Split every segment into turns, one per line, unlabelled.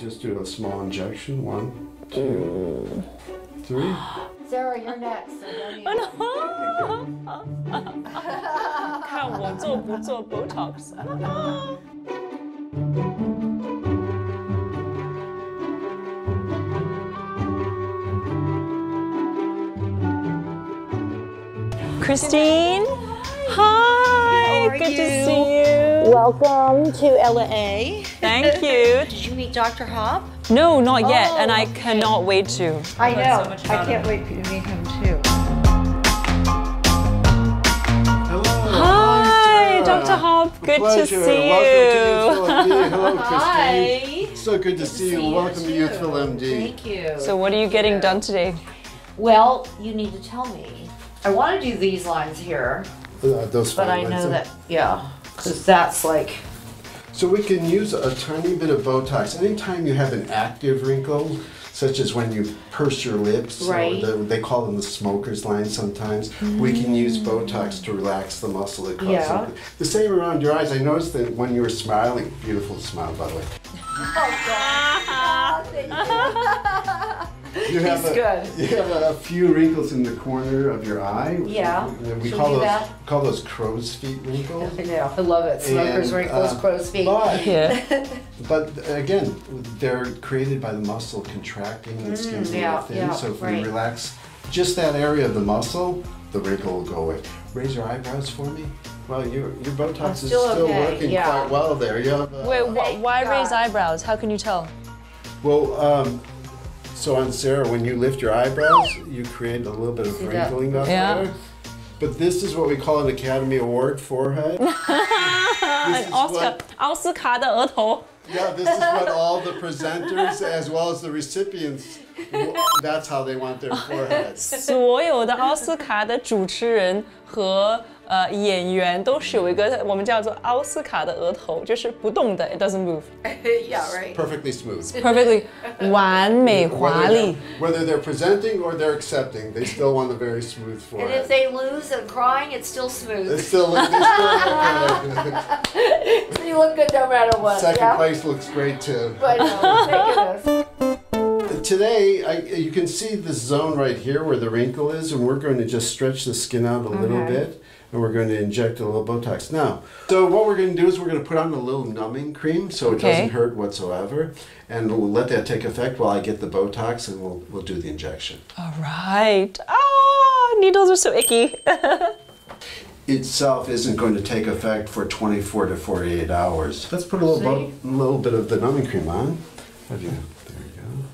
just do a small injection. One, two, three.
Sara, you're next. So
Christine, hi, good
you?
to see you.
Welcome to LA.
Thank you.
Did you meet Dr. Hopp?
No, not yet,
Oh,
and I
okay.
cannot wait to.
I know.
so
I can't
him.
wait for you to meet him too.
Hello.
Hi,
Sara.
Dr. Hopp. Good to
Pleasure.
see
Welcome to
you.
Youthful MD. Hello, Christine.
Hi.
So good to see you. Welcome to Youthful MD.
Thank you.
So, what are you getting done today?
well, you need to tell me. I want to do these lines here,
Uh, those
but I know
lines.
that yeah, because that's like
So we can use a tiny bit of Botox anytime you have an active wrinkle, such as when you purse your lips. or
Right.
the- they call them the smoker's line sometimes. We can use Botox to relax the muscle across.
Mm. Yeah.
it. The same around your eyes. I noticed that when you were smiling, beautiful smile by the way. You have
He's
a,
good.
You have a few wrinkles in the corner of your eye.
Yeah.
We
Should we
call
do
those
that?
call those crow's feet wrinkles.
I know. I love it. Smokers,
And,
wrinkles,
uh,
crow's feet.
But,
Yeah.
but again, they're created by the muscle contracting and the skin's a
Mm, yeah,
thin.
yeah,
so if
right.
we relax just that area of the muscle, the wrinkle will go away. Raise your eyebrows for me. Well, your your Botox
I'm
is
still
still
okay,
working
yeah.
quite well there. You have, uh,
Wait, wh- why
God.
raise eyebrows? How can you tell?
Well, um, so on Sara, when you lift your eyebrows, you create a little bit of wrinkling up
yeah.
there. But this is what we call an Academy Award forehead.
Oscar,
what, Yeah, this is what all the presenters as well as the recipients, that's how they want their foreheads.
呃演员都是有一个我们叫做奥斯卡的额头，就是不动的，it doesn't move。
yeah, right.
Perfectly smooth.
perfectly 完美华
Whether
丽
they're,。whether they're presenting or they're accepting, they still want a very smooth
And
forehead.
if they lose and crying, it's still smooth.
They still look, they still look good.
you look good no matter what.
Second
yeah?
place looks great too.
But no, thank goodness.
Today, I, you can see the zone right here where the wrinkle is, and we're going to just stretch the skin out a little
Okay.
bit, and we're going to inject a little Botox. Now, so what we're going to do is we're going to put on a little numbing cream so it
Okay.
doesn't hurt whatsoever, and we'll let that take effect while I get the Botox, and we'll, we'll do the injection.
All right. Ah, needles are so icky.
Itself isn't going to take effect for 24 to 48 hours. Let's put a little, bo- a little bit of the numbing cream on. Have you? There we go.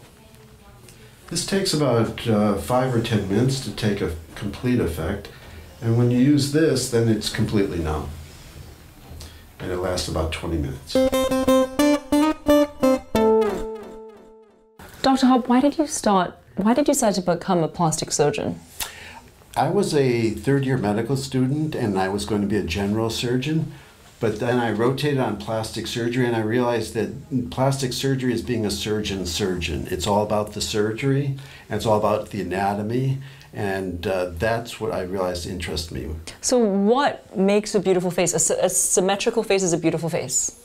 This takes about uh, five or ten minutes to take a complete effect, and when you use this, then it's completely numb, and it lasts about 20 minutes.
Dr. Hopp, why did you start? Why did you decide to become a plastic surgeon?
I was a third year medical student and I was going to be a general surgeon, but then I rotated on plastic surgery and I realized that plastic surgery is being a surgeon surgeon. It's all about the surgery and it's all about the anatomy, and uh, that's what I realized interests me.
So, what makes a beautiful face? A, sy- a symmetrical face is a beautiful face.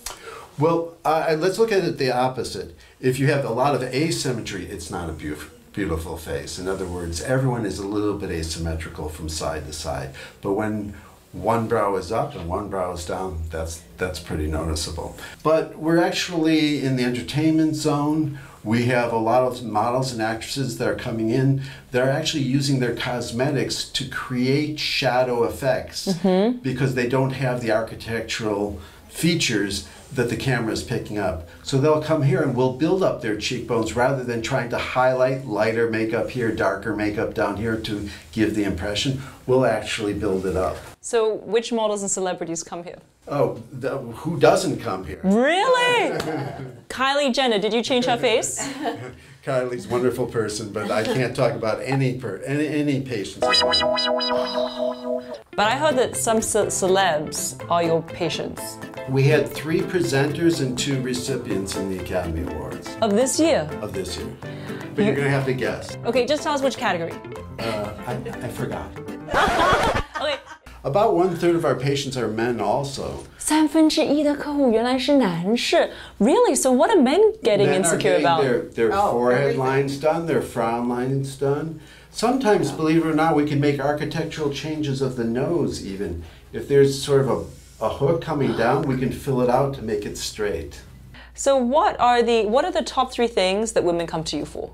Well, uh, let's look at it the opposite. If you have a lot of asymmetry, it's not a beautiful. Beautiful face. In other words, everyone is a little bit asymmetrical from side to side. But when one brow is up and one brow is down, that's that's pretty noticeable. But we're actually in the entertainment zone. We have a lot of models and actresses that are coming in. They're actually using their cosmetics to create shadow effects mm-hmm. because they don't have the architectural features that the camera is picking up. So they'll come here and we'll build up their cheekbones rather than trying to highlight lighter makeup here, darker makeup down here to give the impression. We'll actually build it up.
So, which models and celebrities come here?
Oh, the, who doesn't come here?
Really? Kylie Jenner, did you change her face?
Kylie's a wonderful person, but I can't talk about any per, any, any patients.
But I heard that some ce- celebs are your patients
We had three presenters and two recipients in the Academy Awards
of this year.
of this year. But you're gonna have to guess.
Okay, just tell us which category.
Uh, I, I forgot
Okay.
About one third of our patients are men also.
三分之一的客户原来是男士，Really? So what are men getting
Men are
insecure
getting
about?
their, their
Oh,
forehead
everything.
lines done, their frown lines done. Sometimes, believe it or not, we can make architectural changes of the nose even. If there's sort of a, a hook coming down, we can fill it out to make it straight.
So what are the what are the top three things that women come to you for?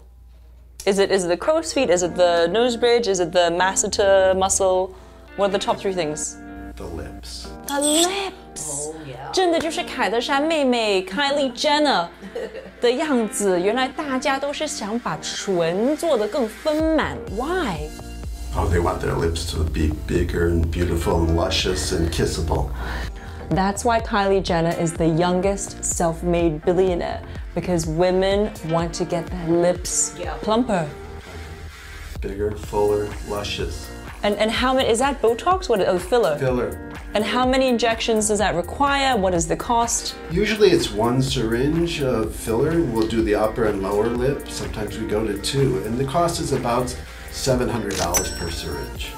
Is it is it the crow's feet? Is it the nose bridge? Is it the masseter muscle? What are the top three things?
The lips.
The lips.
Oh yeah.
真的就是凯德莎妹妹 Kylie Jenner 的样子。原来大家都是想把唇做得更丰满。Why?
Oh, they want their lips to be bigger and beautiful and luscious and kissable.
That's why Kylie Jenner is the youngest self-made billionaire because women want to get their lips
Yeah.
plumper.
Bigger, fuller, luscious.
And and how many is that Botox? What oh filler?
Filler.
And how many injections does that require? What is the cost?
Usually it's one syringe of filler. We'll do the upper and lower lip. Sometimes we go to two. And the cost is about $700 per syringe.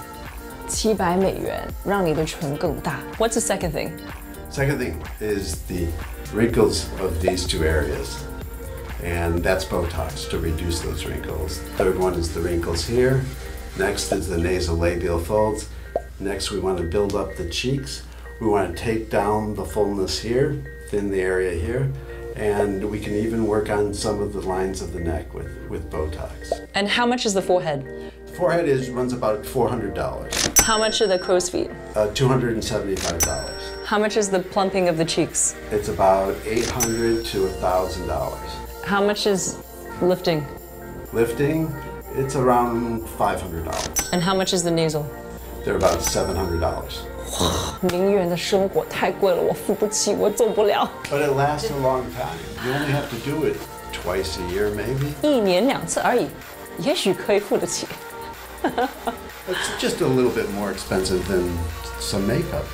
七百美元，让你的唇更大。What's the second thing?
Second thing is the wrinkles of these two areas. And that's Botox to reduce those wrinkles. Third one is the wrinkles here. Next is the nasolabial folds. Next, we want to build up the cheeks. We want to take down the fullness here, thin the area here. And we can even work on some of the lines of the neck with, with Botox.
And how much is the forehead?
Forehead is runs about $400,
How much are the crow's feet?
uh, $275.
How much is the plumping of the cheeks?
It's about 800 to $1,000.
How much is lifting?
Lifting, it's around $500.
And how much is the nasal?
They're about $700.
名媛的生活太贵了，我付不起，我做不了。
But it lasts a long time. You only have to do it twice a year, maybe.
一年两次而已，也许可以付得起。
It's just a little bit more expensive than some makeup.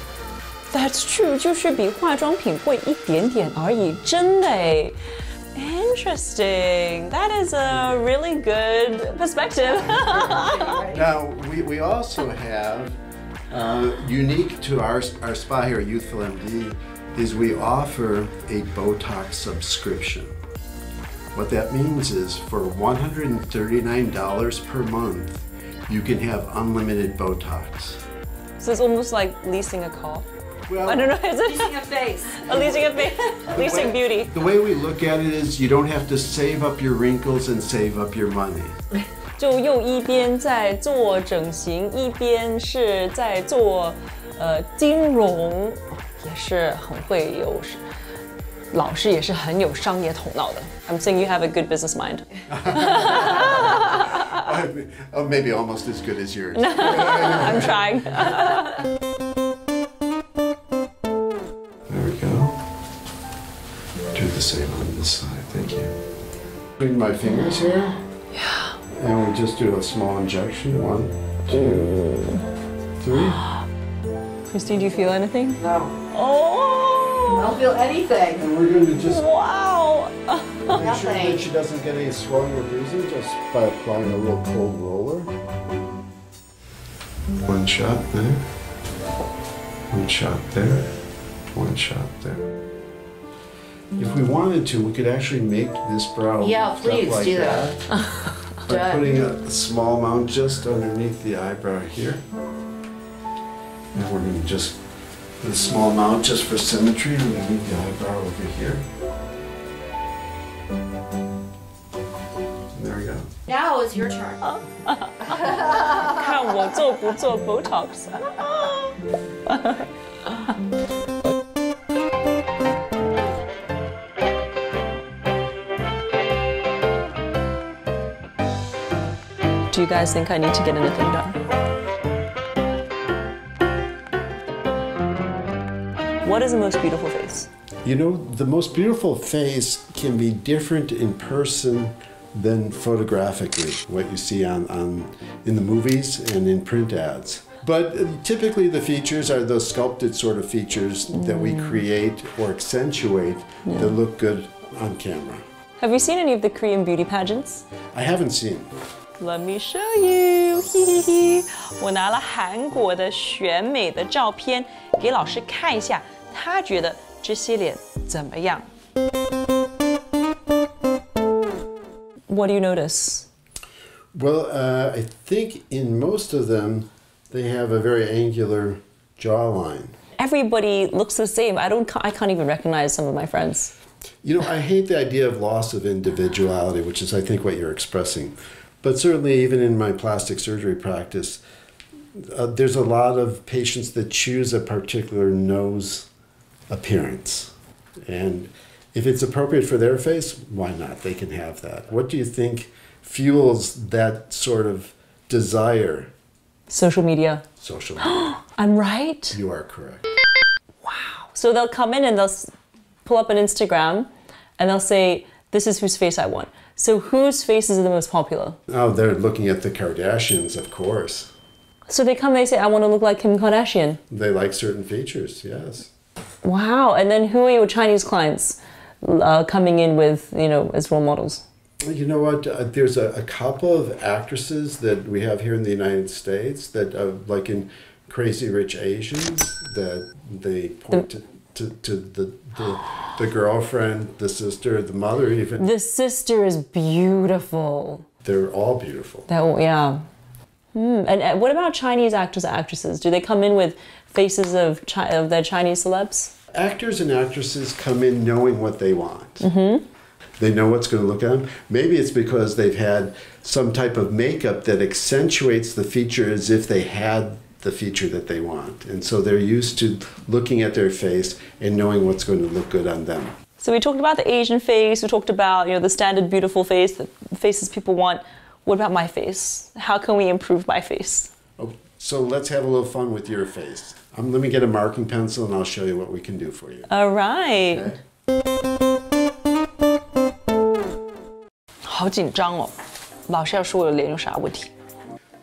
That's true，就是比化妆品贵一点点而已，真的哎。 Interesting. That is a really good perspective.
Now, we, we also have, uh, unique to our, our spa here at Youthful MD, is we offer a Botox subscription. What that means is for $139 per month, you can have unlimited Botox.
so it's almost like leasing a car.
Well,
I don't know. Is it
Using a face.
a leasing a face? leasing beauty.
The way we look at it is you don't have to save up your wrinkles and save up your money.
就又一边在做整形，一边是在做呃金融，也是很会有，老师也是很有商业头脑的。I'm saying you have a good business mind.
oh, maybe almost as good as yours.
I'm trying.
The same on this side. Thank you. Between my fingers here. Yeah. And we just do a small injection. One, two, three.
Christine, do you feel anything?
No.
Oh!
I don't feel anything.
And we're going to just
wow.
make sure that she doesn't get any swelling or bruising just by applying a little cold roller. One shot there. One shot there. One shot there. If we wanted to, we could actually make this brow
Yeah,
look
please
like
do
that.
that.
By
Done.
putting a small amount just underneath the eyebrow here. And we're going to just put a small amount just for symmetry underneath the eyebrow over here. And there we go.
Now it's your turn.
看我做不做 Botox。 Do you guys think I need to get anything done? What is the most beautiful face?
You know, the most beautiful face can be different in person than photographically, what you see on, on in the movies and in print ads. But uh, typically the features are those sculpted sort of features that we create or accentuate that look good on camera.
Have you seen any of the Korean beauty pageants?
I haven't seen.
Let me show you，嘿嘿嘿，我拿了韩国的选美的照片给老师看一下，他觉得这些脸怎么样？What do you notice?
Well, uh, I think in most of them, they have a very angular jawline.
Everybody looks the same. I don't. I can't even recognize some of my friends.
You know, I hate the idea of loss of individuality, which is, I think, what you're expressing. But certainly, even in my plastic surgery practice, uh, there's a lot of patients that choose a particular nose appearance. And if it's appropriate for their face, why not? They can have that. What do you think fuels that sort of desire?
Social media.
Social media.
I'm right.
you are correct. Wow.
So they'll come in and they'll pull up an Instagram, and they'll say, "This is whose face I want." So whose faces are the most popular?
Oh, they're looking at the Kardashians, of course.
So they come and they say, "I want to look like Kim Kardashian."
They like certain features, yes.
Wow. And then who are your Chinese clients uh, coming in with, you know, as role models?
You know what? Uh, there's a, a couple of actresses that we have here in the United States that, uh, like in Crazy Rich Asians, that they point to, to, to the, the, the girlfriend, the sister, the mother, even.
The sister is beautiful.
They're all beautiful.
That yeah. Hmm. And uh, what about Chinese actors and actresses? Do they come in with faces of chi- of their Chinese celebs?
Actors and actresses come in knowing what they want. Mm-hmm. They know what's going to look at them. Maybe it's because they've had some type of makeup that accentuates the feature as if they had the feature that they want. And so they're used to looking at their face and knowing what's going to look good on them.
So we talked about the Asian face, we talked about, you know, the standard beautiful face, the faces people want. What about my face? How can we improve my face?
Oh, so let's have a little fun with your face. Um, let me get a marking pencil and I'll show you what we can do for you.
All right.
Okay.
好紧张哦，老师要说我的脸有啥问题。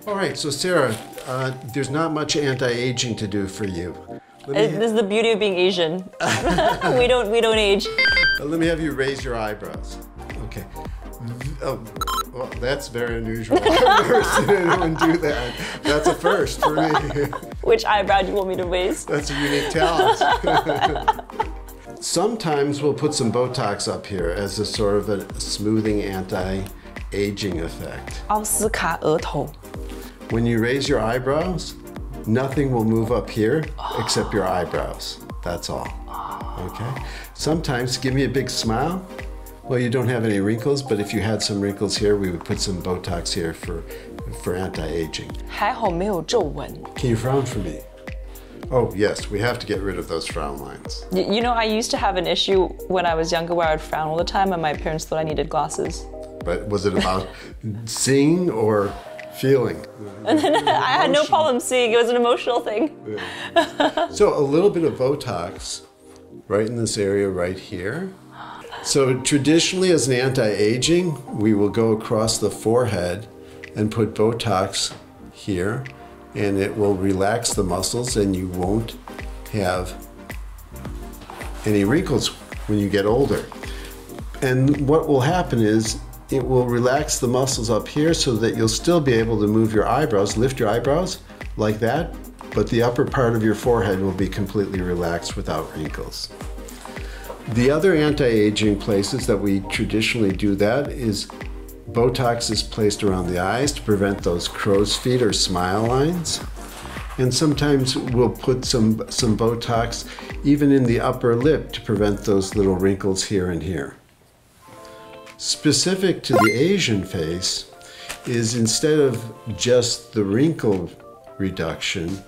All right, so Sara, uh, there's not much anti-aging to do for you. Let
Uh,
me,
This is the beauty of being Asian. we don't we don't age.
Uh, let me have you raise your eyebrows. Okay. Oh, well, that's very unusual. I've never seen anyone do that. That's a first for me.
Which eyebrow do you want me to raise?
That's a unique talent. Sometimes we'll put some Botox up here as a sort of a smoothing anti-aging effect.
奥斯卡额头。
When you raise your eyebrows, nothing will move up here except your eyebrows. That's all. Okay? Sometimes give me a big smile. Well, you don't have any wrinkles, but if you had some wrinkles here, we would put some Botox here for, for anti-aging.
还好没有皱纹。
Can you frown for me? Oh, yes, we have to get rid of those frown lines.
Y- You know, I used to have an issue when I was younger where I would frown all the time, and my parents thought I needed glasses.
But was it about seeing or feeling?
And then I had no problem seeing; it was an emotional thing.
So a little bit of Botox right in this area right here. So traditionally as an anti-aging, we will go across the forehead and put Botox here and it will relax the muscles and you won't have any wrinkles when you get older. And what will happen is it will relax the muscles up here so that you'll still be able to move your eyebrows, lift your eyebrows like that, but the upper part of your forehead will be completely relaxed without wrinkles. The other anti-aging places that we traditionally do that is Botox is placed around the eyes to prevent those crow's feet or smile lines. And sometimes we'll put some, some Botox even in the upper lip to prevent those little wrinkles here and here. Specific to the Asian face is instead of just the wrinkle reduction,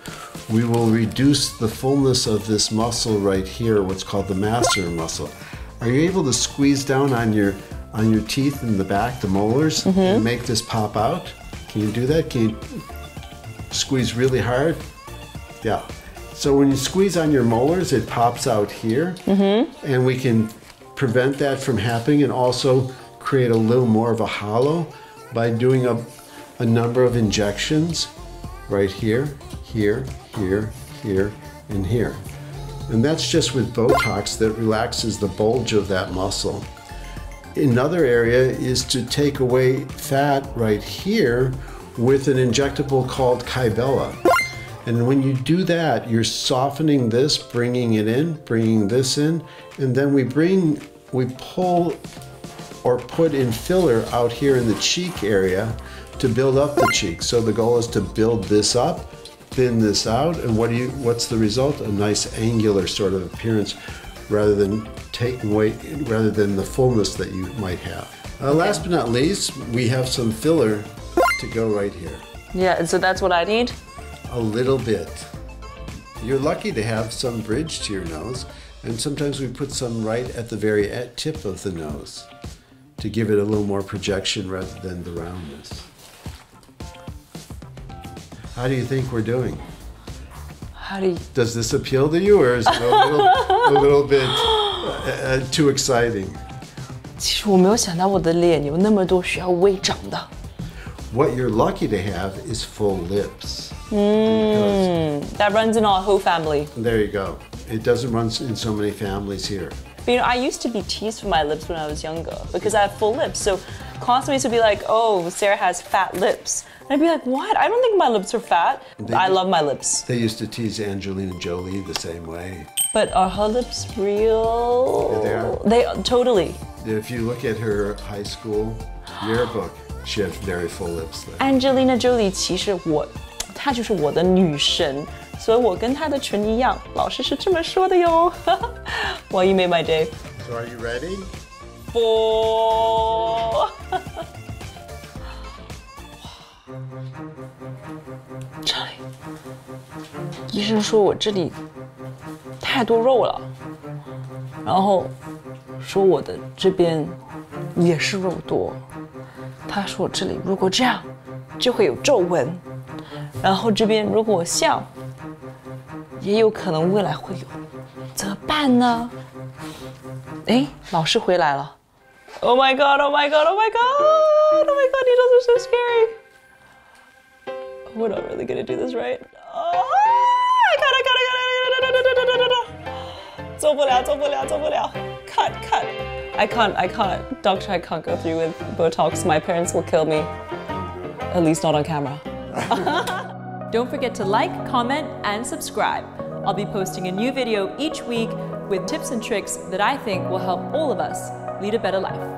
we will reduce the fullness of this muscle right here, what's called the masseter muscle. Are you able to squeeze down on your on your teeth in the back, the molars, and mm-hmm. make this pop out? Can you do that? Can you squeeze really hard? Yeah. So when you squeeze on your molars, it pops out here, mm-hmm. and we can prevent that from happening and also create a little more of a hollow by doing a, a number of injections right here, here, here, here, and here. And that's just with Botox that relaxes the bulge of that muscle. another area is to take away fat right here with an injectable called Kybella. And when you do that, you're softening this, bringing it in, bringing this in, and then we bring, we pull or put in filler out here in the cheek area to build up the cheek. So the goal is to build this up, thin this out, and what do you, what's the result? A nice angular sort of appearance rather than taking weight, rather than the fullness that you might have. Uh, last but not least, we have some filler to go right here.
Yeah, and so that's what I need.
A little bit. You're lucky to have some bridge to your nose, and sometimes we put some right at the very tip of the nose to give it a little more projection rather than the roundness. How do you think we're doing?
How do you?
Does this appeal to you, or is it a little, a little bit uh, uh, too exciting?
其实我没有想到我的脸有那么多需要微长的。
What you're lucky to have is full lips.
That runs in our whole family.
There you go. It doesn't run in so many families here.
But you know, I used to be teased for my lips when I was younger because I have full lips. So classmates would be like, oh, Sara has fat lips. And I'd be like, what? I don't think my lips are fat. They, I love my lips.
They used to tease Angelina Jolie the same way.
But are her lips real?
Yeah, they are.
They totally.
If you look at her high school yearbook, she has very full lips. There.
Angelina Jolie 其实我，她就是我的女神。所以我跟他的唇一样。老师是这么说的哟。well, you made my day.
So are you ready?
Four. 这里，医生说我这里太多肉了，然后说我的这边也是肉多。他说我这里如果这样，就会有皱纹，然后这边如果我笑，也有可能未来会有，怎么办呢？哎，老师回来了。Oh my god, oh my god, oh my god, oh my god, needles are so scary. We're not really gonna do this right. Oh, I got it, got it, got it, got it. 做不了，做不了，做不了. Cut, cut. I can't, I can't. Doctor, I can't go through with Botox. My parents will kill me. At least not on camera. Don't forget to like, comment, and subscribe. I'll be posting a new video each week with tips and tricks that I think will help all of us lead a better life.